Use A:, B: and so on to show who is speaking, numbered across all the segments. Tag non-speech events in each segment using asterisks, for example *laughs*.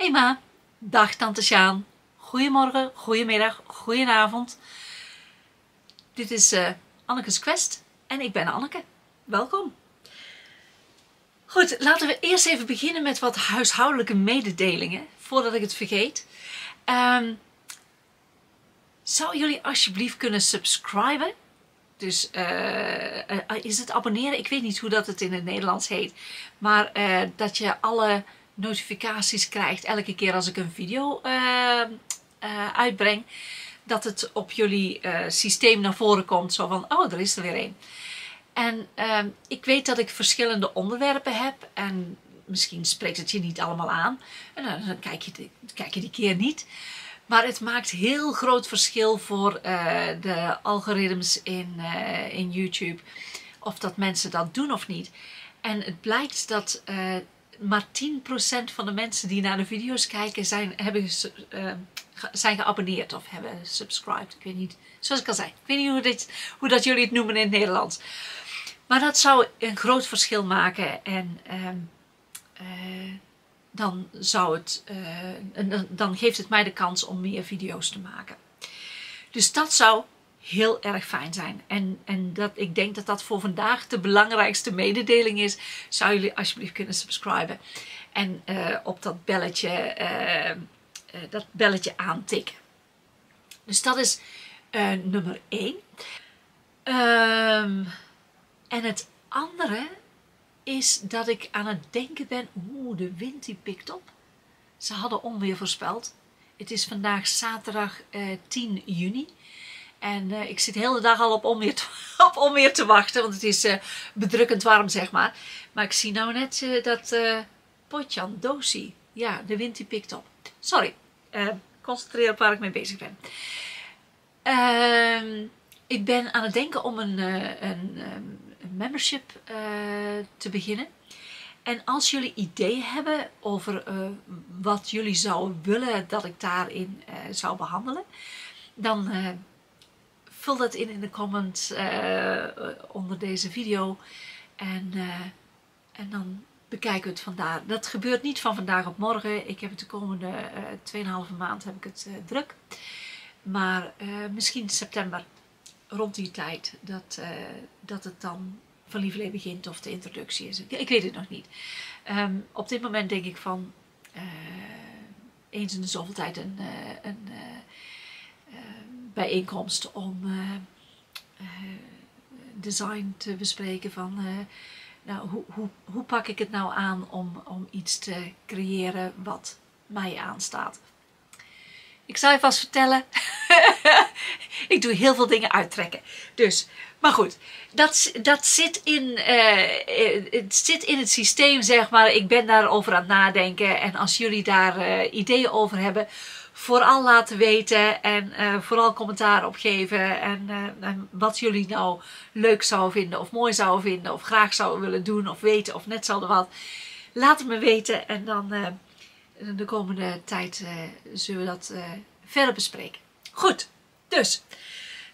A: Hey ma, dag tante Sjaan. Goedemorgen, goedemiddag, goedenavond. Dit is uh, Anneke's Quest en ik ben Anneke. Welkom. Goed, laten we eerst even beginnen met wat huishoudelijke mededelingen, voordat ik het vergeet. Um, zou jullie alsjeblieft kunnen subscriben? Dus uh, uh, is het abonneren? Ik weet niet hoe dat het in het Nederlands heet. Maar dat je alle notificaties krijgt elke keer als ik een video uitbreng. Dat het op jullie systeem naar voren komt. Zo van, oh, er is er weer een. En ehm, ik weet dat ik verschillende onderwerpen heb. En misschien spreekt het je niet allemaal aan. En dan kijk je, kijk je die keer niet. Maar het maakt heel groot verschil voor de algoritmes in, in YouTube. Of dat mensen dat doen of niet. En het blijkt dat maar 10% van de mensen die naar de video's kijken zijn, hebben, zijn geabonneerd of hebben subscribed. Ik weet niet, zoals ik al zei, ik weet niet hoe, dit, hoe dat jullie het noemen in het Nederlands. Maar dat zou een groot verschil maken. En ehm, dan, zou het, uh, dan geeft het mij de kans om meer video's te maken. Dus dat zou heel erg fijn zijn. En, en dat, ik denk dat dat voor vandaag de belangrijkste mededeling is. Zou jullie alsjeblieft kunnen subscriben. En uh, op dat belletje, uh, dat belletje aantikken. Dus dat is nummer 1. Um, en het andere is dat ik aan het denken ben, oeh, de wind die pikt op. Ze hadden onweer voorspeld. Het is vandaag zaterdag eh, 10 juni. En uh, ik zit de hele dag al op onweer te, *laughs* op te wachten, want het is uh, bedrukkend warm, zeg maar. Maar ik zie nou net uh, dat Potjan Dosi, ja, de wind die pikt op. Sorry, concentreer op waar ik mee bezig ben. Ehm, ik ben aan het denken om een, een, een membership te beginnen. En als jullie ideeën hebben over wat jullie zouden willen dat ik daarin zou behandelen, dan vul dat in in de comments onder deze video. En, en dan bekijken we het vandaar. Dat gebeurt niet van vandaag op morgen. Ik heb het de komende 2,5 maand heb ik het druk. Maar misschien september rond die tijd dat, uh, dat het dan van Lievelee begint of de introductie is. Ik, ik weet het nog niet. Um, op dit moment denk ik van uh, eens in de zoveel tijd een, uh, een bijeenkomst om design te bespreken van nou, hoe, hoe, hoe pak ik het nou aan om, om iets te creëren wat mij aanstaat. Ik zal je vast vertellen, *laughs* ik doe heel veel dingen uittrekken. Dus, maar goed, dat, dat zit, in, het zit in het systeem, zeg maar. Ik ben daarover aan het nadenken. En als jullie daar ideeën over hebben, vooral laten weten. En uh, vooral commentaar op geven. En, wat jullie nou leuk zouden vinden, of mooi zouden vinden, of graag zouden willen doen, of weten, of net zouden wat. Laat het me weten en dan de komende tijd zullen we dat verder bespreken. Goed, dus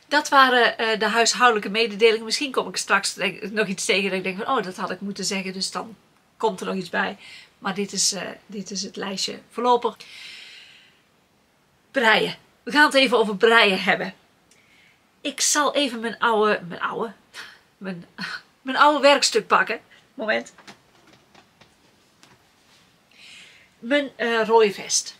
A: dat waren uh, de huishoudelijke mededelingen. Misschien kom ik straks denk, nog iets tegen dat ik denk van, oh, dat had ik moeten zeggen. Dus dan komt er nog iets bij. Maar dit is, uh, dit is het lijstje voorlopig. Breien. We gaan het even over breien hebben. Ik zal even mijn oude, mijn oude, mijn, mijn oude werkstuk pakken. Moment. Mijn uh, rode vest.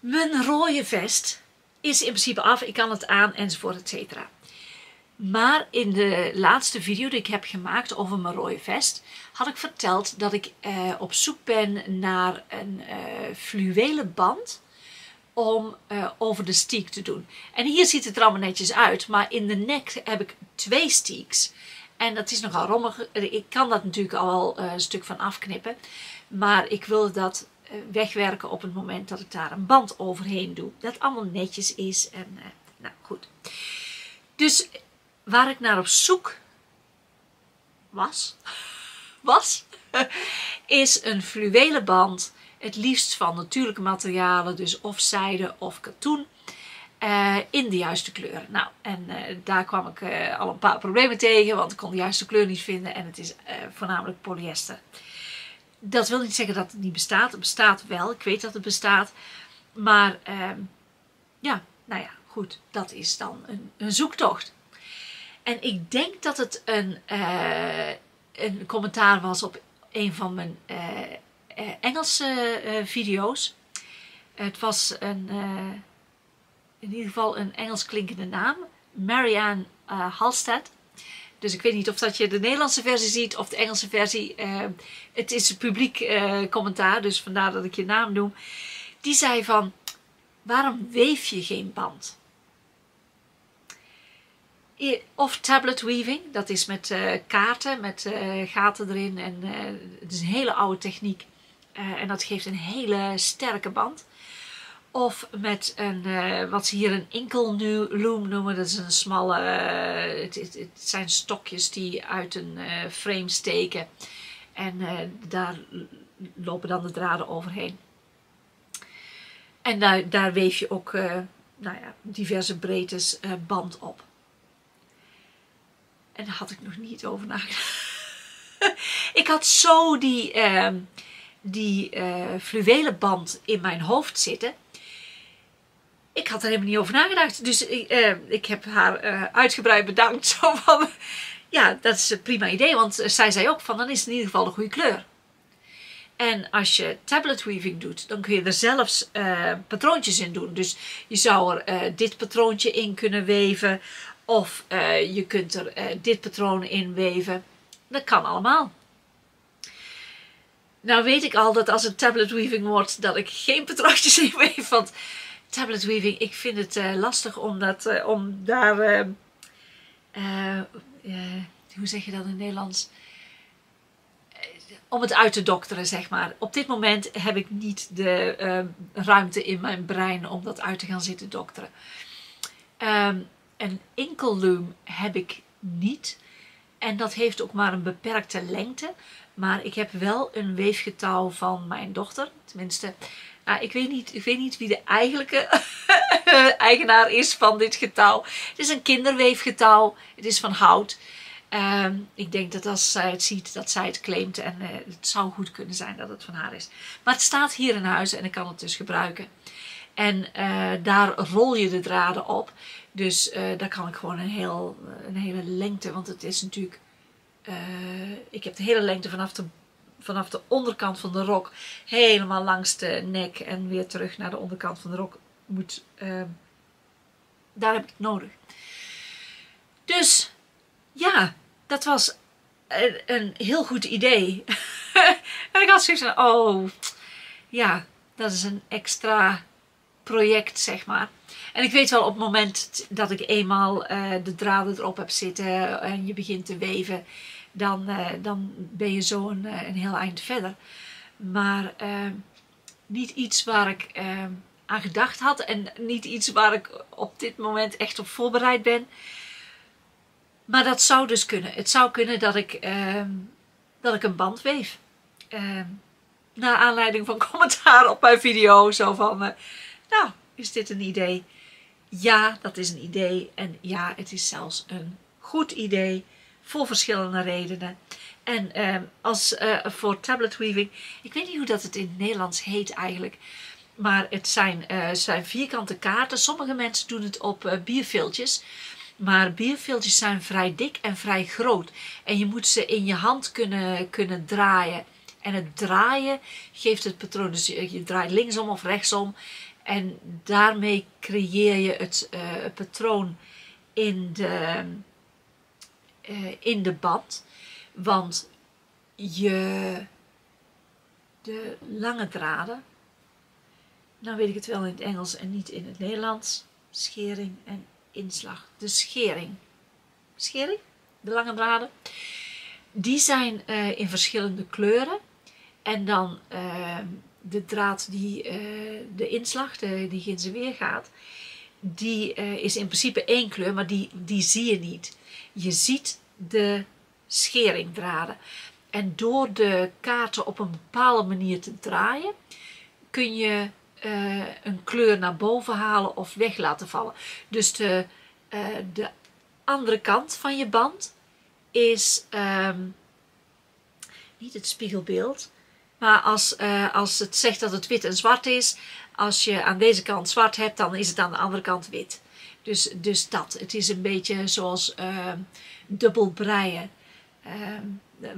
A: Mijn rode vest is in principe af, ik kan het aan enzovoort et cetera. Maar in de laatste video die ik heb gemaakt over mijn rode vest, had ik verteld dat ik eh, op zoek ben naar een uh, fluwelen band om uh, over de stiek te doen. En hier ziet het er allemaal netjes uit, maar in de nek heb ik twee steeks. En dat is nogal rommig. Ik kan dat natuurlijk al een stuk van afknippen. Maar ik wil dat eh, wegwerken op het moment dat ik daar een band overheen doe. Dat allemaal netjes is. En, nou goed. Dus waar ik naar op zoek was, was *laughs* is een fluwelen band. Het liefst van natuurlijke materialen, dus of zijde of katoen. Uh, in de juiste kleur. Nou, en uh, daar kwam ik uh, al een paar problemen tegen, want ik kon de juiste kleur niet vinden en het is voornamelijk polyester. dat wil niet zeggen dat het niet bestaat. Het bestaat wel. Ik weet dat het bestaat. Maar ehm, ja, nou ja, goed. Dat is dan een, een zoektocht. En ik denk dat het een, een commentaar was op een van mijn uh, Engelse video's. Het was een, in ieder geval een Engels klinkende naam. Marianne Halstead. Dus ik weet niet of dat je de Nederlandse versie ziet of de Engelse versie. het is een publiek commentaar, dus vandaar dat ik je naam noem. Die zei van, waarom weef je geen band? Of tablet weaving, dat is met uh, kaarten, met uh, gaten erin. En uh, het is een hele oude techniek. en dat geeft een hele sterke band. Of met een, wat ze hier een inkel loom noemen. Dat is een smalle, het, het, zijn stokjes die uit een frame steken. En daar lopen dan de draden overheen. En daar, daar weef je ook nou ja, diverse breedtes band op. En daar had ik nog niet over nagedacht. *laughs* ik had zo die, uh, die uh, fluwelen band in mijn hoofd zitten. Ik had er helemaal niet over nagedacht. Dus ik heb haar uh, uitgebreid bedankt. *laughs* Van, ja, dat is een prima idee. Want zij zei ook van, dan is het in ieder geval de goede kleur. En als je tablet weaving doet, dan kun je er zelfs patroontjes in doen. Dus je zou er dit patroontje in kunnen weven. Of uh, je kunt er uh, dit patroon in weven. Dat kan allemaal. Nou weet ik al dat als het tablet weaving wordt, dat ik geen patroontjes *laughs* in weef. Want tablet weaving, ik vind het uh, lastig om, dat, om daar... hoe zeg je dat in het Nederlands? om het uit te dokteren, zeg maar. Op dit moment heb ik niet de ruimte in mijn brein om dat uit te gaan zitten dokteren. Um, een enkelloom heb ik niet. En dat heeft ook maar een beperkte lengte. Maar ik heb wel een weefgetouw van mijn dochter. Tenminste, ik, weet niet, ik weet niet wie de eigenlijke *laughs* eigenaar is van dit getouw. Het is een kinderweefgetouw. Het is van hout. Ehm, ik denk dat als zij het ziet, dat zij het claimt. En uh, het zou goed kunnen zijn dat het van haar is. Maar het staat hier in huis en ik kan het dus gebruiken. En uh, daar rol je de draden op. Dus uh, daar kan ik gewoon een, heel, een hele lengte, want het is natuurlijk, uh, ik heb de hele lengte vanaf de, vanaf de onderkant van de rok helemaal langs de nek en weer terug naar de onderkant van de rok moet, uh, daar heb ik het nodig. Dus ja, dat was een, een heel goed idee. *laughs* en ik had zoiets van, oh ja, dat is een extra project zeg maar. En ik weet wel op het moment dat ik eenmaal uh, de draden erop heb zitten en je begint te weven, dan, uh, dan ben je zo een, eh, een, heel eind verder. Maar niet iets waar ik aan gedacht had en niet iets waar ik op dit moment echt op voorbereid ben. Maar dat zou dus kunnen. Het zou kunnen dat ik, dat ik een band weef. naar aanleiding van *laughs* commentaar op mijn video. Zo van, nou, is dit een idee? Ja, dat is een idee. En ja, het is zelfs een goed idee voor verschillende redenen. En uh, als uh, voor tablet weaving, ik weet niet hoe dat het in het Nederlands heet eigenlijk. Maar het zijn, uh, zijn vierkante kaarten. Sommige mensen doen het op uh, bierviltjes. Maar bierviltjes zijn vrij dik en vrij groot. En je moet ze in je hand kunnen, kunnen draaien. En het draaien geeft het patroon. Dus je draait linksom of rechtsom. En daarmee creëer je het uh, patroon in de, uh, in de band. Want je de lange draden, nou weet ik het wel in het Engels en niet in het Nederlands, schering en inslag. De schering. Schering? De lange draden. Die zijn uh, in verschillende kleuren. En dan de draad die uh, de inslag, de, die ginse weer gaat, die uh, is in principe één kleur, maar die, die zie je niet. Je ziet de scheringdraden. En door de kaarten op een bepaalde manier te draaien, kun je uh, een kleur naar boven halen of weg laten vallen. Dus de, de andere kant van je band is um, niet het spiegelbeeld, Maar als, uh, als het zegt dat het wit en zwart is, als je aan deze kant zwart hebt, dan is het aan de andere kant wit. Dus, dus dat. Het is een beetje zoals uh, dubbel breien. Uh,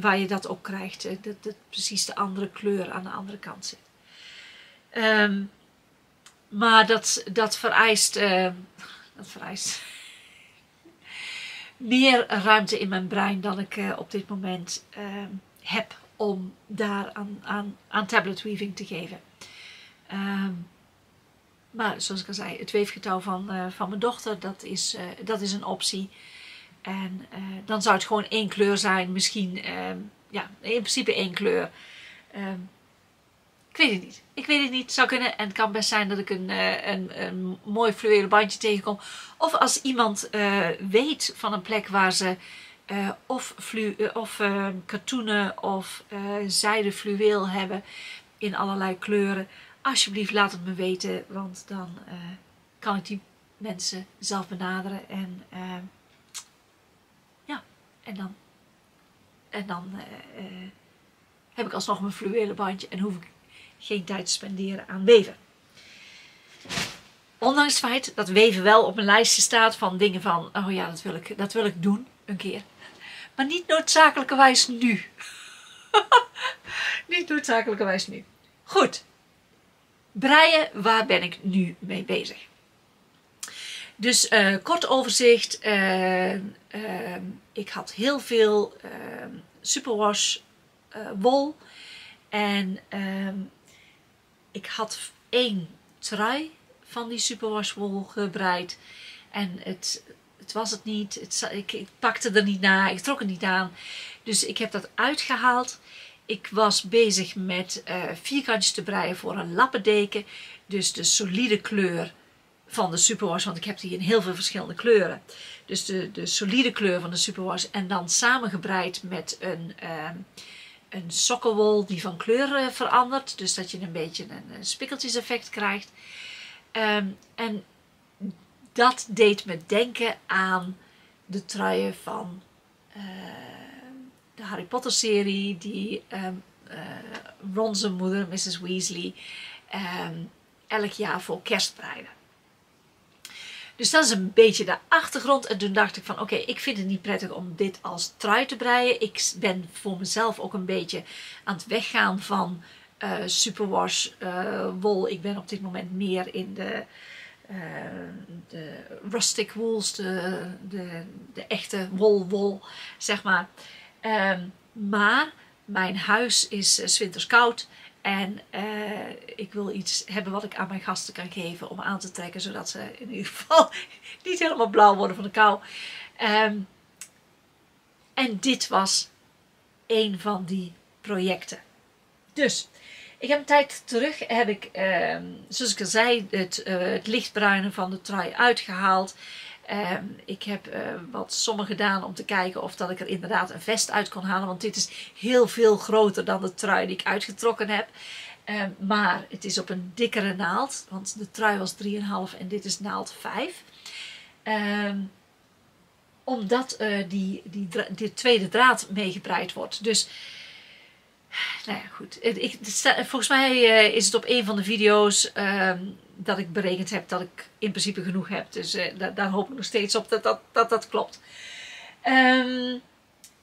A: waar je dat ook krijgt. Dat, dat precies de andere kleur aan de andere kant zit. Um, maar dat, dat vereist. Dat vereist. *laughs* meer ruimte in mijn brein dan ik uh, op dit moment heb om daar aan, aan, aan tablet weaving te geven. Um, maar zoals ik al zei, het weefgetouw van, uh, van mijn dochter, dat is, dat is een optie. En dan zou het gewoon één kleur zijn. Misschien, ja, in principe één kleur. Um, ik weet het niet. Ik weet het niet. Het zou kunnen. En het kan best zijn dat ik een, een, een mooi fluwelen bandje tegenkom. Of als iemand weet van een plek waar ze uh, of, flu of katoenen of zijde fluweel hebben in allerlei kleuren. Alsjeblieft laat het me weten. Want dan kan ik die mensen zelf benaderen. En ja, en dan, en dan heb ik alsnog mijn fluwelen bandje. En hoef ik geen tijd spenderen aan weven. Ondanks het feit dat weven wel op mijn lijstje staat van dingen van, oh ja, dat wil ik, dat wil ik doen, een keer. Maar niet noodzakelijkerwijs nu. *laughs* niet noodzakelijkerwijs nu. Goed. Breien, waar ben ik nu mee bezig? Dus uh, kort overzicht. Uh, uh, ik had heel veel superwash wol. En ik had één trui van die superwash wol gebreid. En het, het was het niet. Het, ik, ik, pakte er niet naar. Ik trok het niet aan. Dus ik heb dat uitgehaald. Ik was bezig met uh, vierkantjes te breien voor een lappendeken. Dus de solide kleur van de superwash. Want ik heb die in heel veel verschillende kleuren. Dus de, de solide kleur van de superwash. En dan samengebreid met een... Uh, een sokkenwol die van kleur verandert. Dus dat je een beetje een, een spikkeltjeseffect krijgt. Um, en dat deed me denken aan de truien van uh, de Harry Potter serie. Die um, moeder, Mrs. Weasley, um, elk jaar voor kerst breiden. Dus dat is een beetje de achtergrond. En toen dacht ik van oké, ik vind het niet prettig om dit als trui te breien. Ik ben voor mezelf ook een beetje aan het weggaan van uh, superwash wol. Ik ben op dit moment meer in de, uh, de rustic wools, de, de, echte wol wol, zeg maar. Um, maar mijn huis is uh, winters koud. En uh, ik wil iets hebben wat ik aan mijn gasten kan geven om aan te trekken. Zodat ze in ieder geval *laughs* niet helemaal blauw worden van de kou. Um, en dit was een van die projecten. Dus, ik heb een tijd terug, heb ik, um, zoals ik al zei, het, uh, het lichtbruine van de trui uitgehaald. Um, ik heb uh, wat sommen gedaan om te kijken of dat ik er inderdaad een vest uit kon halen. Want dit is heel veel groter dan de trui die ik uitgetrokken heb. Um, maar het is op een dikkere naald. Want de trui was 3,5 en dit is naald 5. Um, ehm, omdat uh, die, die, die, tweede draad meegebreid wordt. Dus, nou ja, goed. Ik, volgens mij uh, is het op een van de video's dat ik berekend heb dat ik in principe genoeg heb. Dus uh, daar hoop ik nog steeds op dat dat, dat, dat klopt. Um,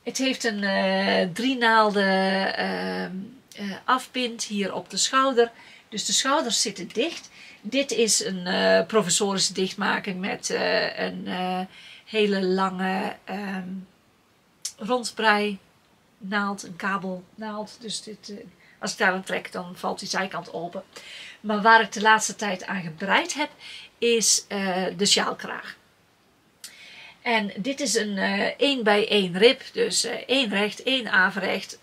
A: het heeft een uh, drie naalden uh, afbind hier op de schouder. Dus de schouders zitten dicht. Dit is een professorische dichtmaking met een hele lange um, rondbrei naald, een kabelnaald. Dus dit, als ik daar aan trek, dan valt die zijkant open. Maar waar ik de laatste tijd aan gebreid heb, is uh, de sjaalkraag. En dit is een uh, 1 bij 1 rib. Dus uh, 1 recht, 1 averecht,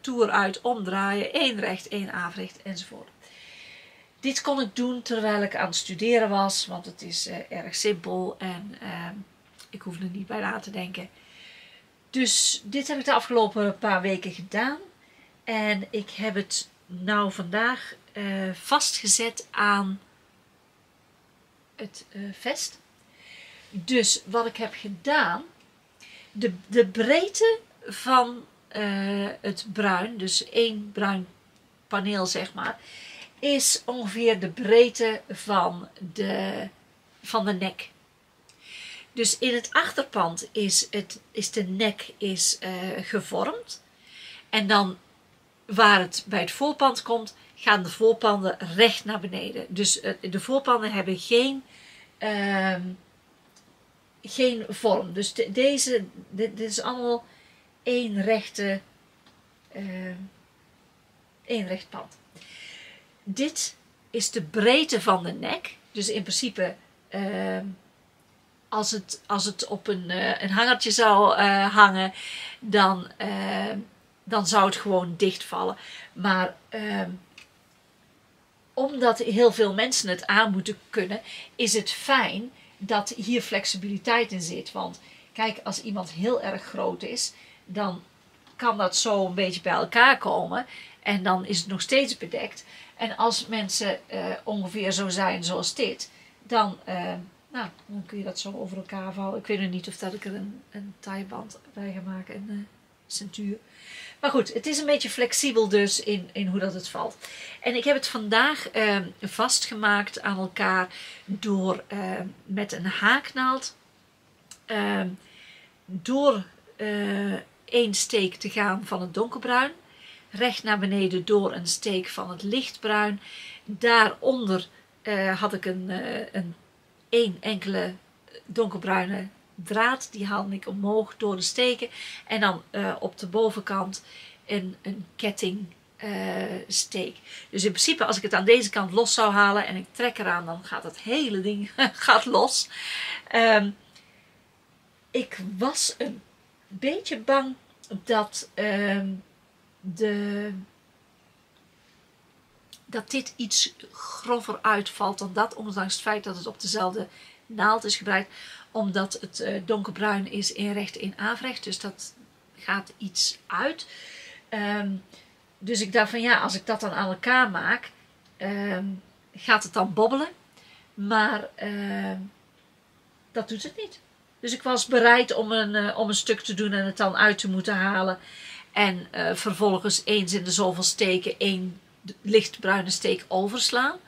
A: toer uit, omdraaien, 1 recht, 1 averecht enzovoort. Dit kon ik doen terwijl ik aan het studeren was, want het is erg simpel en ehm, ik hoef er niet bij na te denken. Dus dit heb ik de afgelopen paar weken gedaan. En ik heb het nou vandaag uh, vastgezet aan het uh, vest. Dus wat ik heb gedaan, de, de breedte van uh, het bruin, dus één bruin paneel, zeg maar, is ongeveer de breedte van de, van de nek. Dus in het achterpand is, het, is de nek is, uh, gevormd. En dan waar het bij het voorpand komt, gaan de voorpanden recht naar beneden. Dus uh, de voorpanden hebben geen, uh, geen vorm. Dus de, deze, dit, is allemaal één rechte, uh, één recht pand. Dit is de breedte van de nek. Dus in principe als het, als het op een, uh, een hangertje zou uh, hangen, dan, uh, dan zou het gewoon dichtvallen. Maar ehm, omdat heel veel mensen het aan moeten kunnen, is het fijn dat hier flexibiliteit in zit. Want kijk, als iemand heel erg groot is, dan kan dat zo een beetje bij elkaar komen. En dan is het nog steeds bedekt. En als mensen ongeveer zo zijn zoals dit, dan ehm, nou, dan kun je dat zo over elkaar vouwen. Ik weet nog niet of dat ik er een, een taaiband bij ga maken, een uh, centuur. Maar goed, het is een beetje flexibel dus in, in hoe dat het valt. En ik heb het vandaag uh, vastgemaakt aan elkaar door uh, met een haaknaald ehm, door eh, één steek te gaan van het donkerbruin. Recht naar beneden door een steek van het lichtbruin. Daaronder had ik een, een één enkele donkerbruine draad. Die haalde ik omhoog door de steken. En dan uh, op de bovenkant een, een ketting uh, steek. Dus in principe als ik het aan deze kant los zou halen en ik trek eraan, dan gaat het hele ding *laughs* gaat los. Um, ik was een beetje bang dat um, de dat dit iets grover uitvalt dan dat, ondanks het feit dat het op dezelfde naald is gebruikt, omdat het uh, donkerbruin is in recht in afrecht, dus dat gaat iets uit. Um, dus ik dacht van ja, als ik dat dan aan elkaar maak, um, gaat het dan bobbelen, maar uh, dat doet het niet. Dus ik was bereid om een, uh, om een stuk te doen en het dan uit te moeten halen. En uh, vervolgens eens in de zoveel steken één lichtbruine steek overslaan.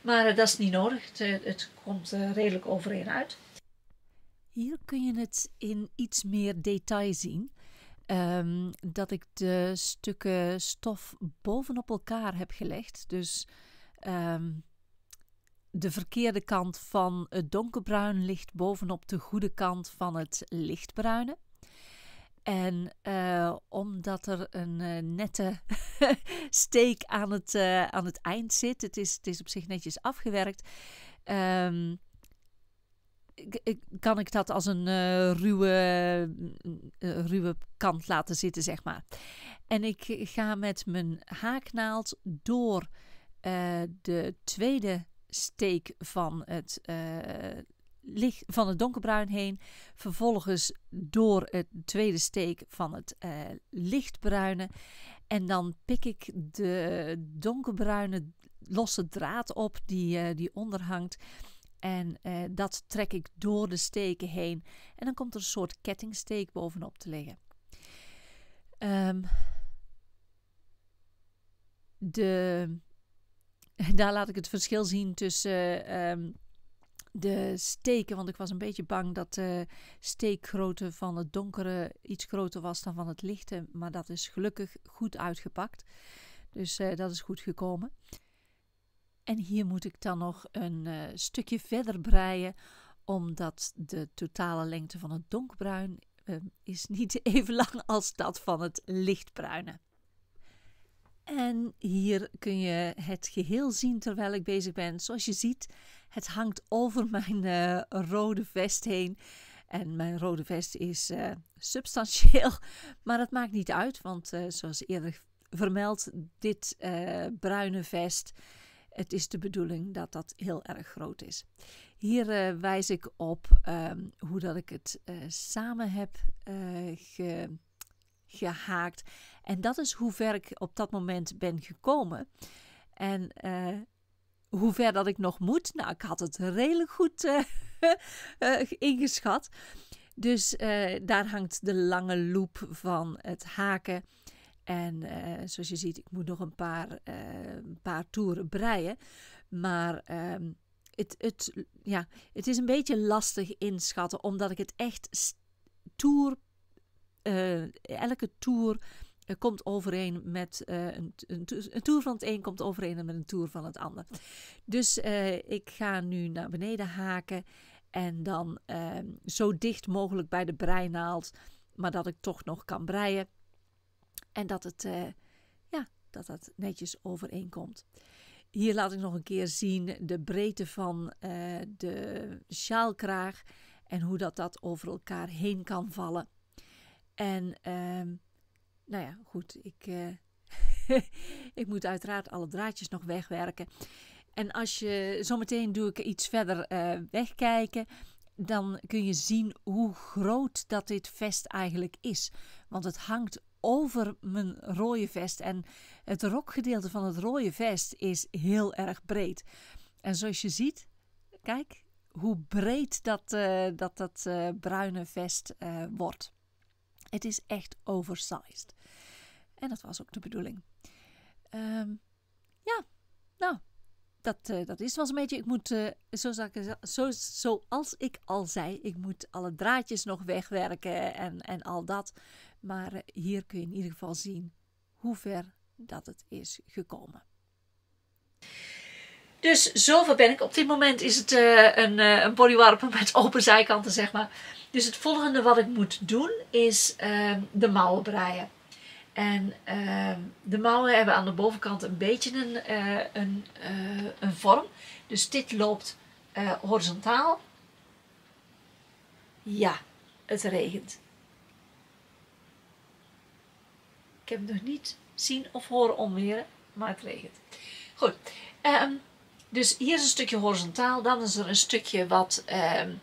A: Maar uh, dat is niet nodig. Het, eh, het komt uh, redelijk overeen uit.
B: Hier kun je het in iets meer detail zien. Um, dat ik de stukken stof bovenop elkaar heb gelegd. Dus um, de verkeerde kant van het donkerbruin ligt bovenop de goede kant van het lichtbruine. En uh, omdat er een uh, nette *laughs* steek aan het, uh, aan het eind zit, het is, het is op zich netjes afgewerkt, um, kan ik dat als een ruwe, ruwe kant laten zitten, zeg maar. En ik ga met mijn haaknaald door de tweede steek van het licht, van het donkerbruin heen. Vervolgens door het tweede steek van het uh, lichtbruine. En dan pik ik de donkerbruine losse draad op die, uh, die onderhangt. En uh, dat trek ik door de steken heen. En dan komt er een soort kettingsteek bovenop te liggen. Um, de, *laughs* daar laat ik het verschil zien tussen um, de steken, want ik was een beetje bang dat de steekgrootte van het donkere iets groter was dan van het lichte. Maar dat is gelukkig goed uitgepakt. Dus uh, dat is goed gekomen. En hier moet ik dan nog een uh, stukje verder breien, omdat de totale lengte van het donkerbruin uh, is niet *laughs* even lang als dat van het lichtbruine. En hier kun je het geheel zien terwijl ik bezig ben. Zoals je ziet het hangt over mijn uh, rode vest heen. En mijn rode vest is uh, substantieel, *laughs* maar dat maakt niet uit, want uh, zoals eerder vermeld, dit bruine vest, het is de bedoeling dat dat heel erg groot is. Hier wijs ik op um, hoe dat ik het samen heb ge, gehaakt. En dat is hoe ver ik op dat moment ben gekomen. En hoe ver dat ik nog moet. Nou, ik had het redelijk goed uh, uh, *laughs* ingeschat. Dus uh, daar hangt de lange loop van het haken. En eh, zoals je ziet, ik moet nog een paar, uh, een paar toeren breien. Maar ehm, het, het, ja, het is een beetje lastig inschatten, omdat ik het echt toer, elke toer komt overeen met een, een, een, toer van het een komt overeen met een toer van het ander. Dus ik ga nu naar beneden haken en dan ehm, zo dicht mogelijk bij de breinaald, maar dat ik toch nog kan breien. En dat het, ja, dat dat netjes overeenkomt. Hier laat ik nog een keer zien de breedte van de sjaalkraag en hoe dat, dat over elkaar heen kan vallen. En uh, nou ja, goed, ik, uh, *laughs* ik moet uiteraard alle draadjes nog wegwerken. En als je zometeen doe ik iets verder uh, wegkijken, dan kun je zien hoe groot dat dit vest eigenlijk is. Want het hangt over mijn rode vest en het rokgedeelte van het rode vest is heel erg breed. En zoals je ziet, kijk hoe breed dat, uh, dat, dat bruine vest wordt. Het is echt oversized. En dat was ook de bedoeling. Um, ja, nou, dat, uh, dat is wel een beetje. Ik moet, uh, zo, zo, zoals ik al zei, ik moet alle draadjes nog wegwerken en, en al dat. Maar uh, hier kun je in ieder geval zien hoe ver dat het is gekomen.
A: Dus zover ben ik. Op dit moment is het een, een bodywarper met *laughs* open zijkanten, zeg maar. Dus het volgende wat ik moet doen is ehm, de mouwen breien. En uh, de mouwen hebben aan de bovenkant een beetje een, uh, een, uh, een vorm. Dus dit loopt uh, horizontaal. Ja, het regent. Ik heb nog niet zien of horen omweren, maar het regent. Goed, um, dus hier is een stukje horizontaal. Dan is er een stukje wat um,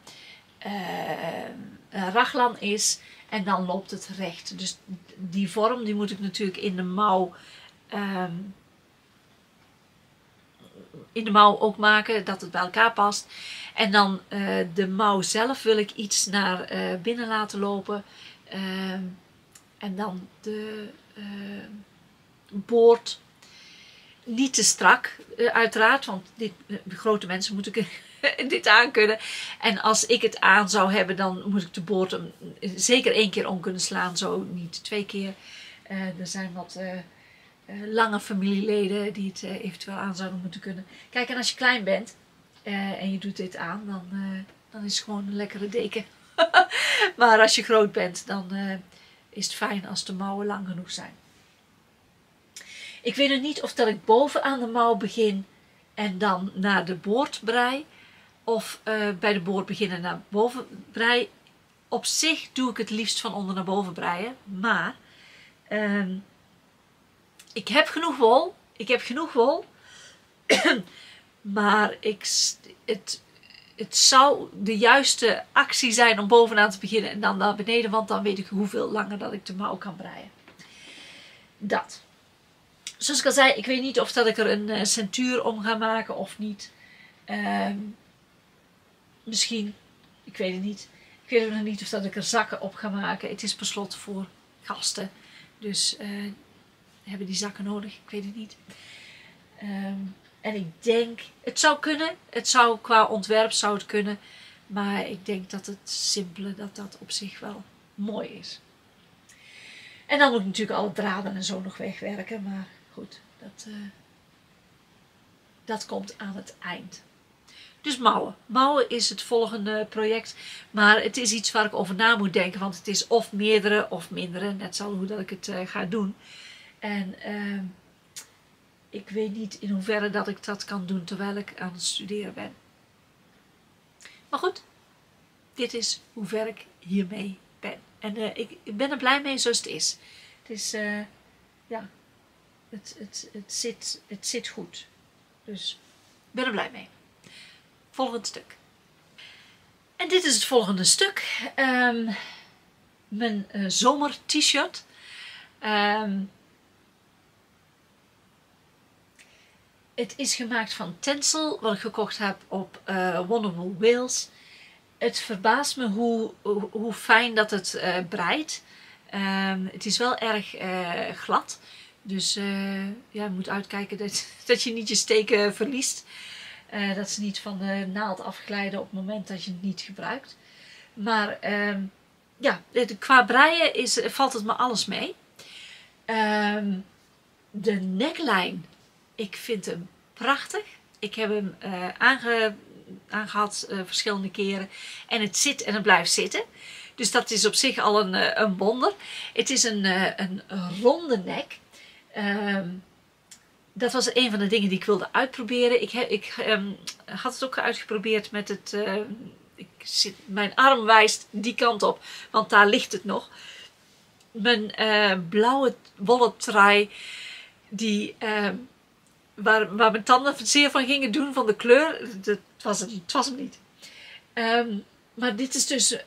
A: raglan is. En dan loopt het recht. Dus die vorm die moet ik natuurlijk in de mouw um, in de mouw ook maken, dat het bij elkaar past. En dan uh, de mouw zelf wil ik iets naar uh, binnen laten lopen. Uh, en dan de boord niet te strak, uiteraard, want dit, grote mensen moeten *laughs* dit aan kunnen. En als ik het aan zou hebben, dan moet ik de boord zeker één keer om kunnen slaan, zo niet twee keer. Er zijn wat lange familieleden die het eventueel aan zouden moeten kunnen. Kijk, en als je klein bent en je doet dit aan, dan, dan is het gewoon een lekkere deken. *laughs* maar als je groot bent, dan is het fijn als de mouwen lang genoeg zijn. Ik weet nog niet of dat ik bovenaan de mouw begin en dan naar de boord brei. Of uh, bij de boord beginnen naar boven brei. Op zich doe ik het liefst van onder naar boven breien. Maar uh, ik heb genoeg wol. Ik heb genoeg wol. *clears throat* maar ik, het, het zou de juiste actie zijn om bovenaan te beginnen en dan naar beneden. Want dan weet ik hoeveel langer dat ik de mouw kan breien. Dat. Zoals ik al zei, ik weet niet of dat ik er een uh, centuur om ga maken of niet. Um, Misschien. Ik weet het niet. Ik weet nog niet of dat ik er zakken op ga maken. Het is per voor gasten. Dus uh, hebben die zakken nodig? Ik weet het niet. Um, en ik denk, het zou kunnen. Het zou qua ontwerp zou het kunnen. Maar ik denk dat het simpele, dat dat op zich wel mooi is. En dan moet ik natuurlijk alle draden en zo nog wegwerken. Maar dat, uh, dat komt aan het eind. Dus mouwen. Mouwen is het volgende project. Maar het is iets waar ik over na moet denken. Want het is of meerdere of mindere. Net zo hoe dat ik het uh, ga doen. En uh, ik weet niet in hoeverre dat ik dat kan doen terwijl ik aan het studeren ben. Maar goed. Dit is hoe ver ik hiermee ben. En uh, ik, ik, ben er blij mee zoals het is. Het is, ja, het, het, het, zit, het zit goed. Dus ik ben er blij mee volgend stuk. En dit is het volgende stuk. Um, mijn uh, zomer t-shirt. Um, het is gemaakt van tencel, wat ik gekocht heb op uh, Wonderful Wales. Het verbaast me hoe, hoe, fijn dat het uh, breidt. Ehm, het is wel erg eh, glad. Dus eh, ja, je moet uitkijken dat, *laughs* dat je niet je steken verliest. Eh, dat ze niet van de naald afglijden op het moment dat je het niet gebruikt. Maar ehm, ja, qua breien is, valt het me alles mee. Ehm, de neckline, ik vind hem prachtig. Ik heb hem eh, aange, aangehad eh, verschillende keren. En het zit en het blijft zitten. Dus dat is op zich al een, een wonder. Het is een, een ronde nek. Ehm, dat was een van de dingen die ik wilde uitproberen. Ik, ik ehm, had het ook uitgeprobeerd met het. eh, ik zit, mijn arm wijst die kant op, want daar ligt het nog. Mijn eh, blauwe wollen die, ehm, waar, waar mijn tanden zeer van gingen doen van de kleur, dat was het, was hem niet. Maar dit is dus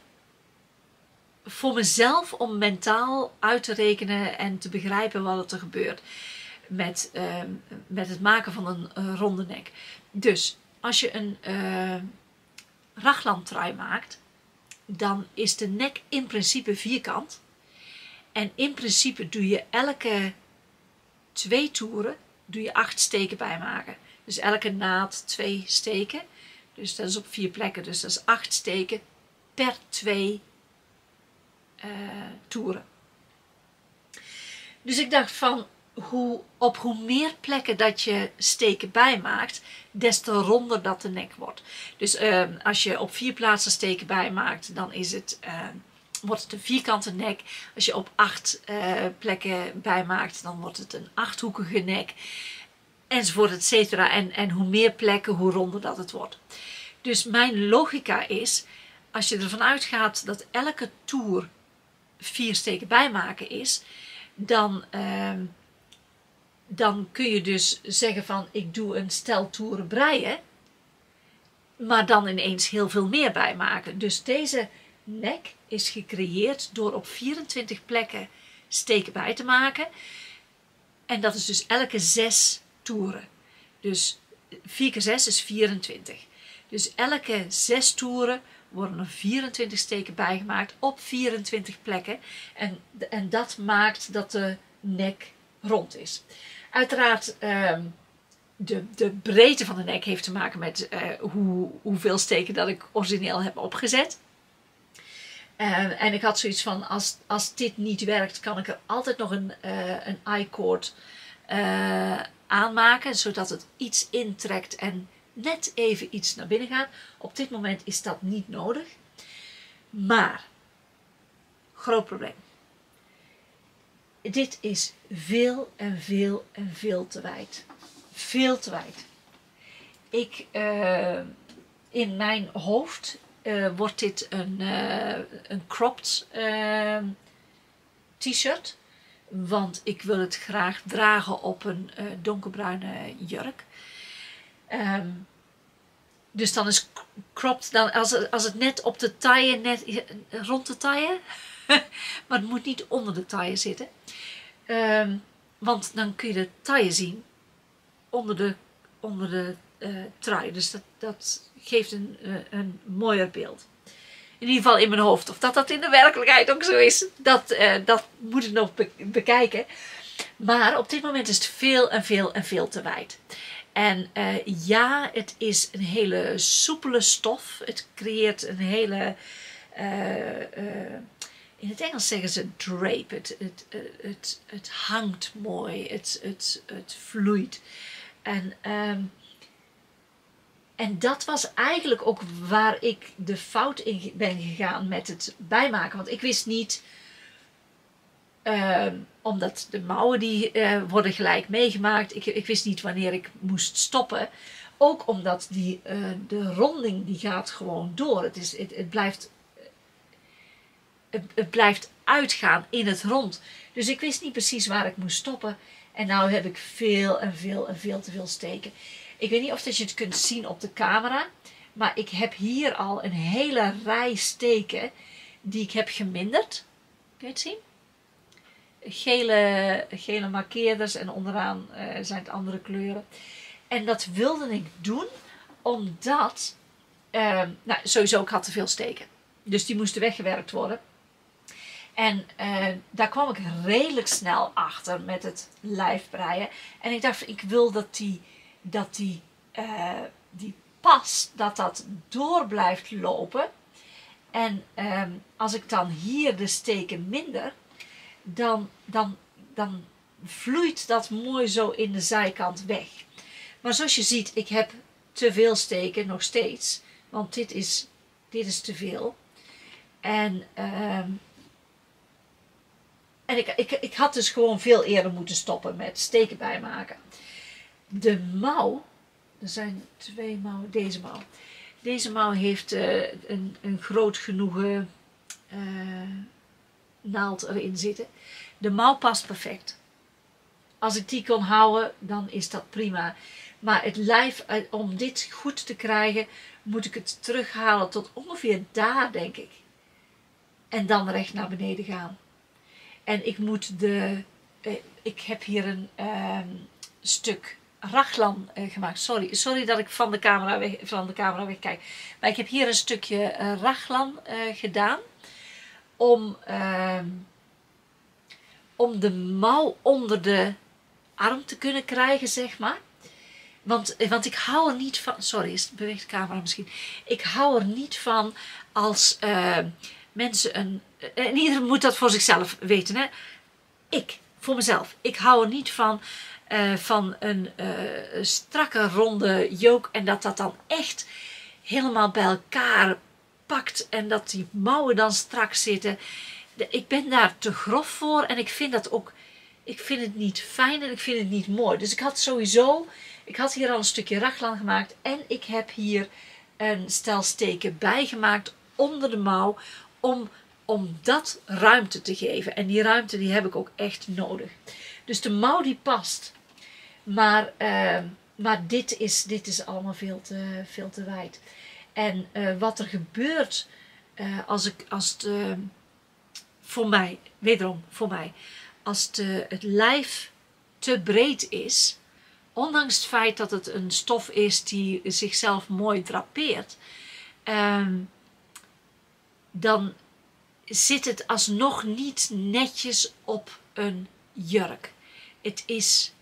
A: voor mezelf om mentaal uit te rekenen en te begrijpen wat er gebeurt met, ehm, met het maken van een eh, ronde nek. Dus als je een uh, raglandtrui maakt, dan is de nek in principe vierkant. En in principe doe je elke twee toeren doe je acht steken bijmaken. Dus elke naad twee steken. Dus dat is op vier plekken. Dus dat is acht steken per twee eh, toeren. Dus ik dacht van hoe, op hoe meer plekken dat je steken bijmaakt, des te ronder dat de nek wordt. Dus eh, als je op vier plaatsen steken bijmaakt, dan is het, eh, wordt het een vierkante nek. Als je op acht eh, plekken bijmaakt, dan wordt het een achthoekige nek. Enzovoort, et cetera. En, en hoe meer plekken, hoe ronder dat het wordt. Dus mijn logica is, als je ervan uitgaat dat elke toer vier steken bijmaken is, dan, ehm, dan kun je dus zeggen van ik doe een stel toeren breien, maar dan ineens heel veel meer bijmaken. Dus deze nek is gecreëerd door op 24 plekken steken bij te maken. En dat is dus elke zes toeren. Dus 4 keer 6 is 24. Dus elke zes toeren worden er 24 steken bijgemaakt op 24 plekken. En, en dat maakt dat de nek rond is. Uiteraard, ehm, de, de breedte van de nek heeft te maken met eh, hoe, hoeveel steken dat ik origineel heb opgezet. Uh, en ik had zoiets van, als, als dit niet werkt, kan ik er altijd nog een, uh, een I-cord uh, aanmaken, zodat het iets intrekt en net even iets naar binnen gaat. Op dit moment is dat niet nodig. Maar, groot probleem. Dit is veel en veel en veel te wijd. Veel te wijd. Ik, uh, in mijn hoofd uh, wordt dit een, uh, een cropped t-shirt. Want ik wil het graag dragen op een donkerbruine jurk. Um, dus dan is cropped, dan als, als het net op de taille, net rond de taille, *laughs* maar het moet niet onder de taille zitten. Um, want dan kun je de taille zien onder de, onder de uh, trui. Dus dat, dat geeft een, uh, een mooier beeld. In ieder geval in mijn hoofd. Of dat dat in de werkelijkheid ook zo is, dat, uh, dat moet ik nog be bekijken. Maar op dit moment is het veel en veel en veel te wijd. En uh, ja, het is een hele soepele stof. Het creëert een hele. Uh, uh, in het Engels zeggen ze drape. Het, het, het, het hangt mooi. Het, het, het vloeit. En, um, en dat was eigenlijk ook waar ik de fout in ben gegaan met het bijmaken. Want ik wist niet. Uh, omdat de mouwen die uh, worden gelijk meegemaakt. Ik, ik, wist niet wanneer ik moest stoppen. Ook omdat die, uh, de ronding die gaat gewoon door. Het, is, het, het blijft, het, het, blijft uitgaan in het rond. Dus ik wist niet precies waar ik moest stoppen. En nu heb ik veel en veel en veel te veel steken. Ik weet niet of dat je het kunt zien op de camera. Maar ik heb hier al een hele rij steken die ik heb geminderd. Kun je het zien? Gele, gele markeerders en onderaan uh, zijn het andere kleuren. En dat wilde ik doen omdat, uh, nou sowieso ik had te veel steken. Dus die moesten weggewerkt worden. En uh, daar kwam ik redelijk snel achter met het lijfbreien. En ik dacht, ik wil dat die, dat die, uh, die pas, dat dat door blijft lopen. En um, als ik dan hier de steken minder, dan, dan, dan vloeit dat mooi zo in de zijkant weg. Maar zoals je ziet, ik heb te veel steken nog steeds. Want dit is, dit is te veel. En, um, en ik, ik, ik had dus gewoon veel eerder moeten stoppen met steken bijmaken. De mouw, er zijn twee mouwen, deze mouw. Deze mouw heeft uh, een, een groot genoegen uh, naald erin zitten. De mouw past perfect. Als ik die kon houden, dan is dat prima. Maar het lijf, eh, om dit goed te krijgen, moet ik het terughalen tot ongeveer daar, denk ik. En dan recht naar beneden gaan. En ik moet de. Eh, ik heb hier een uh, stuk raglan uh, gemaakt. Sorry, sorry dat ik van de, camera weg, van de camera wegkijk. Maar ik heb hier een stukje raglan gedaan. Om, ehm, om de mouw onder de arm te kunnen krijgen, zeg maar. Want, eh, want ik hou er niet van. Sorry, is beweegt de camera misschien. Ik hou er niet van als uh, mensen een. En eh, iedereen moet dat voor zichzelf weten. Hè? Ik, voor mezelf. Ik hou er niet van. Van een strakke ronde jook en dat dat dan echt helemaal bij elkaar en dat die mouwen dan strak zitten. Ik ben daar te grof voor en ik vind dat ook ik vind het niet fijn en ik vind het niet mooi. Dus ik had sowieso, ik had hier al een stukje raglan gemaakt en ik heb hier een stel steken bijgemaakt onder de mouw om, om dat ruimte te geven. En die ruimte die heb ik ook echt nodig. Dus de mouw die past. Maar, uh, maar dit, is, dit is allemaal veel te, veel te wijd. En uh, wat er gebeurt uh, als, ik, als het voor mij, wederom voor mij, als de, het lijf te breed is, ondanks het feit dat het een stof is die zichzelf mooi drapeert, um, dan zit het alsnog niet netjes op een jurk. Het is,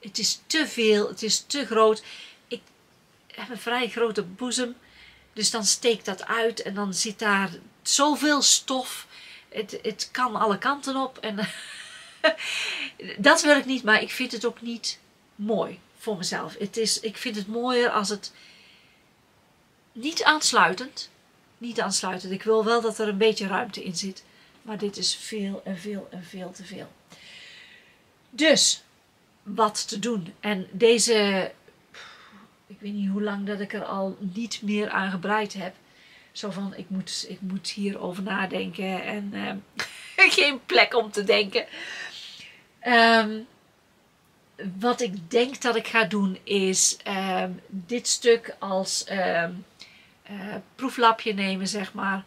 A: het is te veel, het is te groot. Ik heb een vrij grote boezem, dus dan steekt dat uit en dan zit daar zoveel stof. Het, het kan alle kanten op en *laughs* dat wil ik niet, maar ik vind het ook niet mooi voor mezelf. Het is, ik vind het mooier als het niet aansluitend. Niet aansluitend. Ik wil wel dat er een beetje ruimte in zit. Maar dit is veel en veel en veel te veel. Dus, wat te doen? En deze, ik weet niet hoe lang dat ik er al niet meer aan gebreid heb. Zo van, ik moet, ik moet hierover nadenken en uh, *laughs* geen plek om te denken. Um, wat ik denk dat ik ga doen is um, dit stuk als um, proeflapje nemen, zeg maar.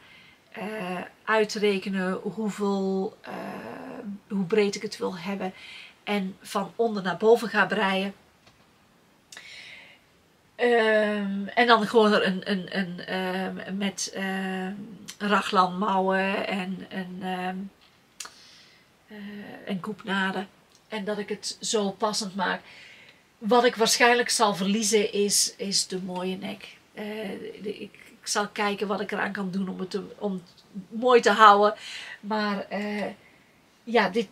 A: Uh, uitrekenen hoeveel, hoe breed ik het wil hebben. En van onder naar boven ga breien. Um, en dan gewoon er een, een, een, um, met um, raglan mouwen en, en uh, en koepnaden. En dat ik het zo passend maak. Wat ik waarschijnlijk zal verliezen is, is de mooie nek. De, ik, ik, zal kijken wat ik eraan kan doen om het, om mooi te houden. Maar uh, ja, dit,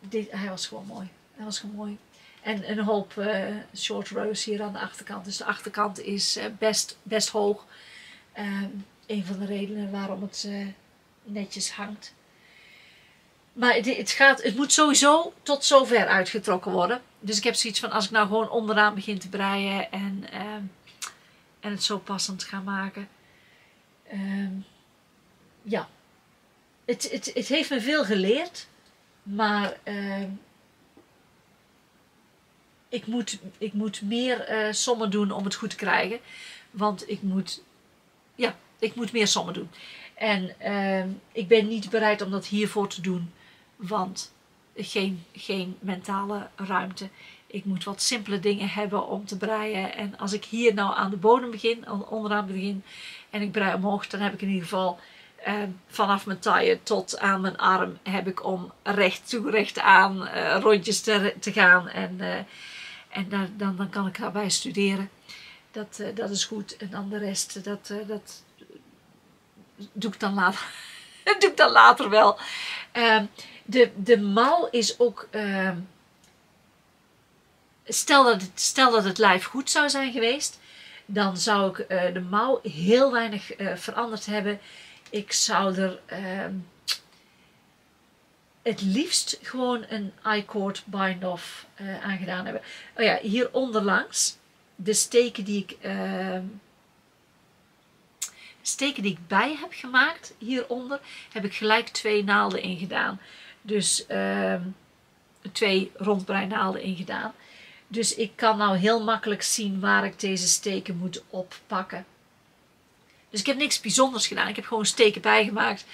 A: dit, hij was gewoon mooi. Hij was gewoon mooi. En een hoop uh, short rows hier aan de achterkant. Dus de achterkant is best, best hoog. een van de redenen waarom het netjes hangt. Maar het, het, gaat, het moet sowieso tot zover uitgetrokken worden. Dus ik heb zoiets van, als ik nou gewoon onderaan begin te breien en, uh, en het zo passend ga maken. Uh, ja. Het, het, het heeft me veel geleerd. Maar ik, moet, ik moet meer uh, sommen doen om het goed te krijgen. Want ik moet, ja, ik moet meer sommen doen. En ehm, ik ben niet bereid om dat hiervoor te doen want geen, geen mentale ruimte. Ik moet wat simpele dingen hebben om te breien. En als ik hier nou aan de bodem begin, onderaan begin, en ik brei omhoog, dan heb ik in ieder geval Ehm, vanaf mijn taille tot aan mijn arm heb ik om recht toe, recht aan eh, rondjes te, te gaan. En, uh, en dan, dan kan ik daarbij studeren. Dat, uh, dat is goed. En dan de rest, dat, dat doe, ik dan later, *laughs* doe ik dan later wel. Ehm, de, de mouw is ook... Ehm, stel, dat het, stel dat het lijf goed zou zijn geweest... Dan zou ik de mouw heel weinig veranderd hebben ik zou er uh, het liefst gewoon een I-cord bind-off uh, aan gedaan hebben. Oh ja, hier onderlangs, de steken die ik... Uh, steken die ik bij heb gemaakt, hieronder, heb ik gelijk twee naalden in gedaan. Dus uh, twee rondbreinaalden in gedaan. Dus ik kan nou heel makkelijk zien waar ik deze steken moet oppakken. Dus ik heb niks bijzonders gedaan. Ik heb gewoon steken bijgemaakt.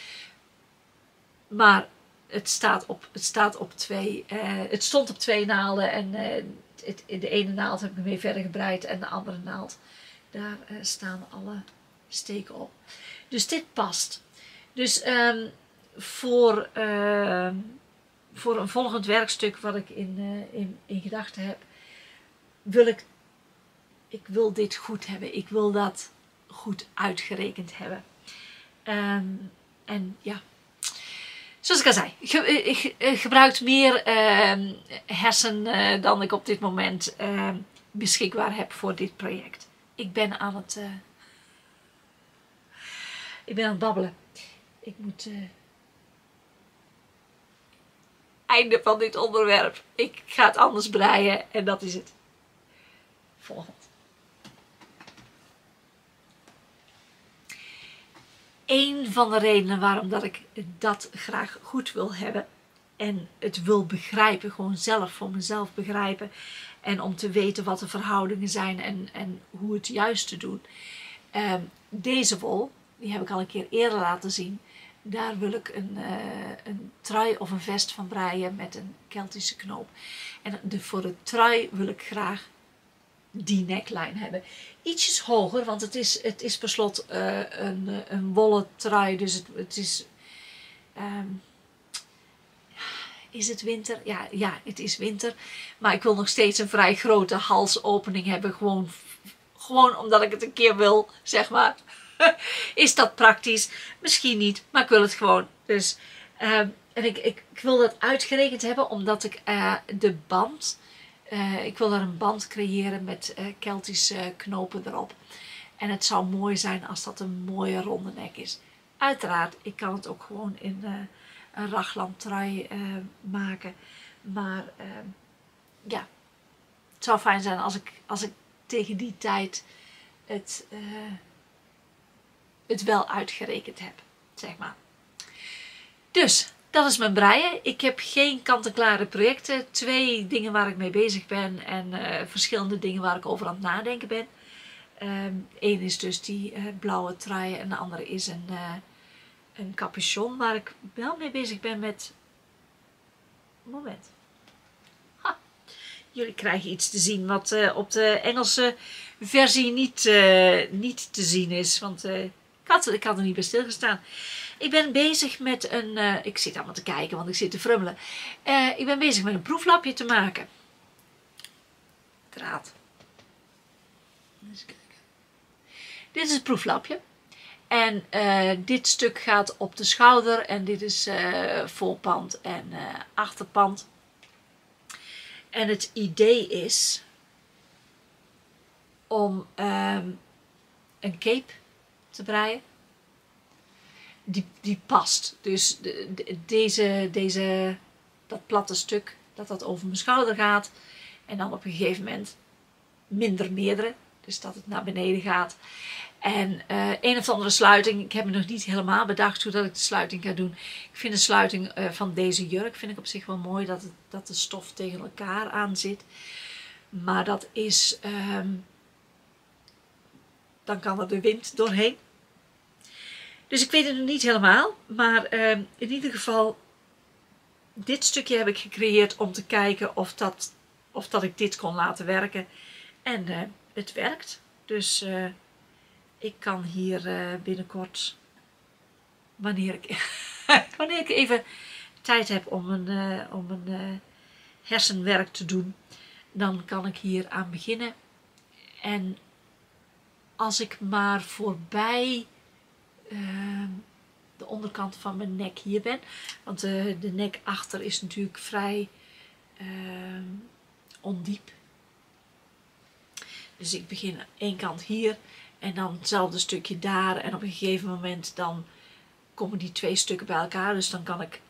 A: Maar het staat op, het staat op twee. Uh, het stond op twee naalden. En uh, het, de ene naald heb ik mee verder gebreid. En de andere naald. Daar uh, staan alle steken op. Dus dit past. Dus um, voor, ehm, voor een volgend werkstuk wat ik in, in, in gedachten heb. Wil ik. Ik wil dit goed hebben. Ik wil dat goed uitgerekend hebben. Um, en ja, zoals ik al zei, ik gebruik meer uh, hersen dan ik op dit moment uh, beschikbaar heb voor dit project. Ik ben aan het, eh, ik ben aan het babbelen. Ik moet eh, einde van dit onderwerp. Ik ga het anders breien en dat is het. Volgende. Een van de redenen waarom dat ik dat graag goed wil hebben. En het wil begrijpen, gewoon zelf voor mezelf begrijpen. En om te weten wat de verhoudingen zijn en, en hoe het juist te doen. Uh, deze wol, die heb ik al een keer eerder laten zien. Daar wil ik een, uh, een trui of een vest van breien met een Keltische knoop. En de, voor de trui wil ik graag die neckline hebben. Ietsjes hoger, want het is, het is per slot uh, een, een wollen trui. Dus het, het is... Um, is het winter? Ja, ja, het is winter. Maar ik wil nog steeds een vrij grote halsopening hebben. Gewoon, gewoon omdat ik het een keer wil, zeg maar. *laughs* is dat praktisch? Misschien niet, maar ik wil het gewoon. Dus, um, en ik, ik, wil dat uitgerekend hebben, omdat ik uh, de band uh, ik wil daar een band creëren met uh, Keltische knopen erop. En het zou mooi zijn als dat een mooie ronde nek is. Uiteraard, ik kan het ook gewoon in uh, een raglan trui maken. Maar ja, het zou fijn zijn als ik, als ik tegen die tijd het, het wel uitgerekend heb, zeg maar. Dus, dat is mijn breien. Ik heb geen kant-en-klare projecten. Twee dingen waar ik mee bezig ben en uh, verschillende dingen waar ik over aan het nadenken ben. Eén ehm, is dus die uh, blauwe trui en de andere is een, uh, een capuchon waar ik wel mee bezig ben met... Moment. Ha. Jullie krijgen iets te zien wat op de Engelse versie niet, niet te zien is. Want ik, ik had er niet bij stilgestaan. Ik ben bezig met een... Uh, ik zit allemaal te kijken, want ik zit te frummelen. Uh, ik ben bezig met een proeflapje te maken. Draad. Eens kijken. Dit is het proeflapje. En uh, dit stuk gaat op de schouder. En dit is voorpand en achterpand. En het idee is om ehm, een cape te breien die, die past. Dus de, deze, deze, dat platte stuk, dat dat over mijn schouder gaat. En dan op een gegeven moment minder meerdere. Dus dat het naar beneden gaat. En uh, een of andere sluiting. Ik heb me nog niet helemaal bedacht hoe dat ik de sluiting ga doen. Ik vind de sluiting uh, van deze jurk vind ik op zich wel mooi. Dat, het, dat de stof tegen elkaar aan zit. Maar dat is... Um, dan kan er de wind doorheen. Dus ik weet het nog niet helemaal. Maar uh, in ieder geval, dit stukje heb ik gecreëerd om te kijken of dat, of dat ik dit kon laten werken. En uh, het werkt. Dus uh, ik kan hier binnenkort wanneer ik, *laughs* wanneer ik even tijd heb om een, om een hersenwerk te doen, dan kan ik hier aan beginnen. En als ik maar voorbij de onderkant van mijn nek hier ben, want de nek achter is natuurlijk vrij ehm, ondiep. Dus ik begin één kant hier en dan hetzelfde stukje daar. En op een gegeven moment dan komen die twee stukken bij elkaar. Dus dan kan ik